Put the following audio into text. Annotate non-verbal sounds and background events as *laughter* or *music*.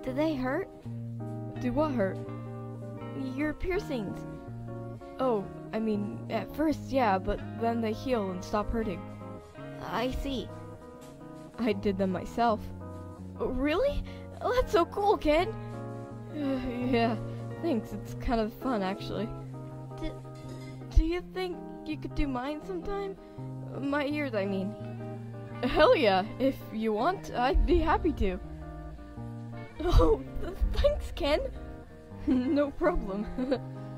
Uh, do they hurt? Do what hurt? Your piercings. Oh, I mean, at first, yeah, but then they heal and stop hurting. I see. I did them myself. Really? Oh, that's so cool, Ken. *sighs* yeah, thanks. It's kind of fun, actually. D- Do you think you could do mine sometime? My ears, I mean. Hell yeah, if you want, I'd be happy to. *laughs* Oh, thanks, Ken. *laughs* no problem. *laughs*